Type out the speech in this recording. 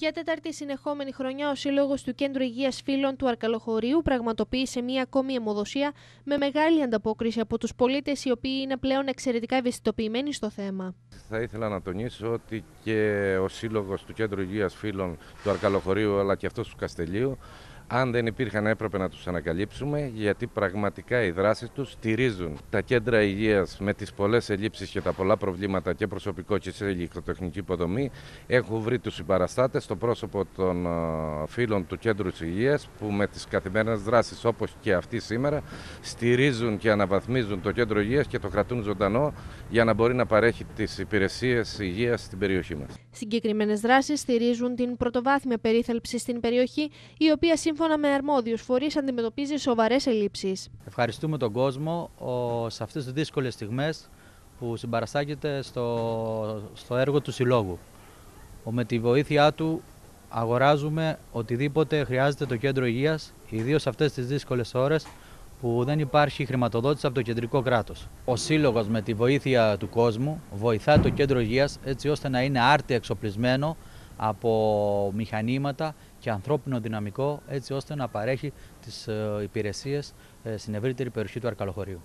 Για τέταρτη συνεχόμενη χρονιά, ο Σύλλογος του Κέντρου Υγείας Φίλων του Αρκαλοχωρίου πραγματοποίησε μία ακόμη αιμοδοσία με μεγάλη ανταπόκριση από τους πολίτες, οι οποίοι είναι πλέον εξαιρετικά ευαισθητοποιημένοι στο θέμα. Θα ήθελα να τονίσω ότι και ο Σύλλογος του Κέντρου Υγείας Φίλων του Αρκαλοχωρίου αλλά και αυτός του Καστελίου αν δεν υπήρχαν έπρεπε να τους ανακαλύψουμε γιατί πραγματικά οι δράσεις τους στηρίζουν τα κέντρα υγείας με τις πολλές ελλείψεις και τα πολλά προβλήματα και προσωπικό και σε ηλεκτροτεχνική υποδομή έχουν βρει τους συμπαραστάτες στο πρόσωπο των φίλων του κέντρου της υγείας που με τις καθημερινές δράσεις όπως και αυτή σήμερα στηρίζουν και αναβαθμίζουν το κέντρο υγείας και το κρατούν ζωντανό για να μπορεί να παρέχει τις υπηρεσίες υγείας στην περιοχή μας. Συγκεκριμένες δράσεις στηρίζουν την πρωτοβάθμια περίθαλψη στην περιοχή η οποία σύμφωνα με αρμόδιους φορείς αντιμετωπίζει σοβαρές ελλείψεις. Ευχαριστούμε τον κόσμο ο, σε αυτές τις δύσκολες στιγμές που συμπαραστάκεται στο, στο έργο του Συλλόγου. Ο, με τη βοήθειά του αγοράζουμε οτιδήποτε χρειάζεται το κέντρο υγείας, ιδίως σε αυτές τις δύσκολες ώρες που δεν υπάρχει χρηματοδότηση από το κεντρικό κράτος. Ο Σύλλογος με τη βοήθεια του κόσμου βοηθά το κέντρο υγείας έτσι ώστε να είναι άρτια εξοπλισμένο από μηχανήματα και ανθρώπινο δυναμικό έτσι ώστε να παρέχει τις ε, υπηρεσίες ε, στην ευρύτερη περιοχή του Αρκαλοχωρίου.